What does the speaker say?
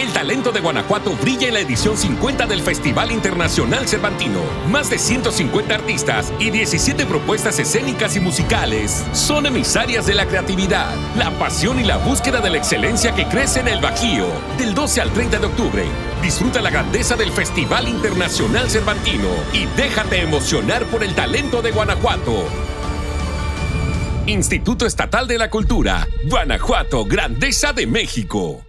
El talento de Guanajuato brilla en la edición 50 del Festival Internacional Cervantino. Más de 150 artistas y 17 propuestas escénicas y musicales son emisarias de la creatividad, la pasión y la búsqueda de la excelencia que crece en el Bajío. Del 12 al 30 de octubre, disfruta la grandeza del Festival Internacional Cervantino y déjate emocionar por el talento de Guanajuato. Instituto Estatal de la Cultura, Guanajuato, Grandeza de México.